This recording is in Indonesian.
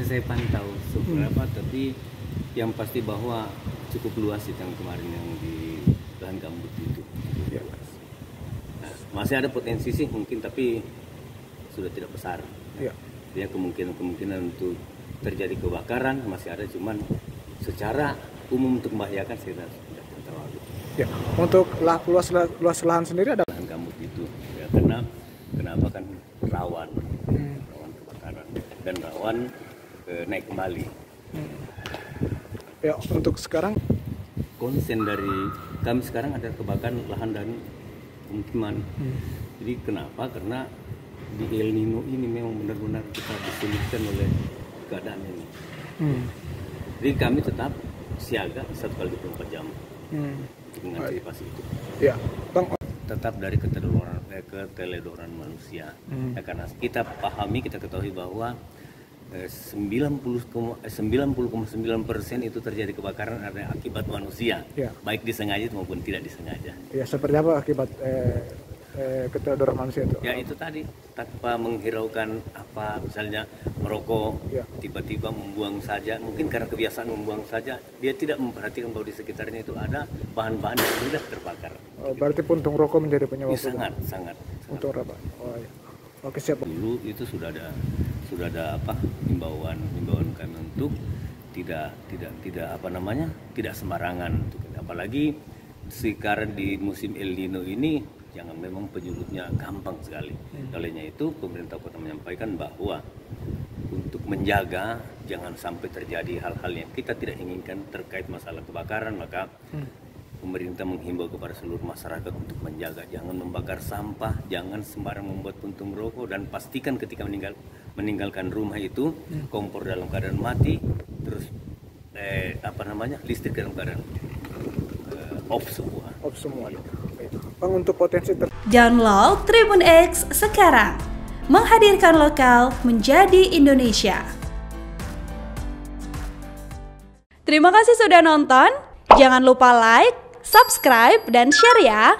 Saya pantau seberapa, tapi yang pasti bahwa cukup luas itu yang kemarin yang di lahan gambut itu. Ya. Nah, masih ada potensi sih mungkin, tapi sudah tidak besar. Ya. Ya kemungkinan-kemungkinan untuk terjadi kebakaran masih ada, cuman secara umum untuk membahayakan saya tidak terlalu. Ya. Untuk lah, luas luas lahan sendiri ada Lahan gambut itu, ya karena kenapa kan rawan, Hmm. rawan kebakaran dan rawan naik kembali. ya untuk sekarang konsen dari kami sekarang ada kebakaran lahan dan pemukiman. Hmm. Jadi kenapa? Karena di El Nino ini memang benar-benar kita disulitkan oleh keadaan ini. hmm. Jadi kami tetap siaga satu kali 24 jam Hmm. untuk mengantisipasi itu. ya bang Tetap dari keteledoran, eh, keteledoran manusia. Hmm. Ya, karena kita pahami, kita ketahui bahwa 90,9 eh, 90,9 persen itu terjadi kebakaran adalah akibat manusia, Ya. baik disengaja maupun tidak disengaja. ya seperti apa akibat eh, eh, keteledoran manusia itu Ya itu tadi tanpa menghiraukan apa misalnya merokok Ya. tiba-tiba membuang saja mungkin karena kebiasaan membuang saja dia tidak memperhatikan bahwa di sekitarnya itu ada bahan-bahan yang mudah terbakar. Oh, berarti puntung rokok menjadi penyebab Ini sangat sangat. sangat. puntung rokok oh ya oke siap. Dulu itu sudah ada sudah ada apa himbauan himbauan kami untuk tidak tidak tidak apa namanya tidak sembarangan untuk apalagi sekarang di musim El Nino ini jangan memang penyulutnya gampang sekali. Olehnya itu pemerintah kota menyampaikan bahwa untuk menjaga jangan sampai terjadi hal-hal yang kita tidak inginkan terkait masalah kebakaran maka pemerintah menghimbau kepada seluruh masyarakat untuk menjaga. Jangan membakar sampah, jangan sembarang membuat puntung rokok dan pastikan ketika meninggal meninggalkan rumah itu kompor dalam keadaan mati, terus eh, apa namanya listrik dalam keadaan eh, off semua. off semua Oke. bang untuk potensi ter Download Tribun X sekarang. Menghadirkan lokal menjadi Indonesia. Terima kasih sudah nonton. Jangan lupa like, subscribe, dan share ya.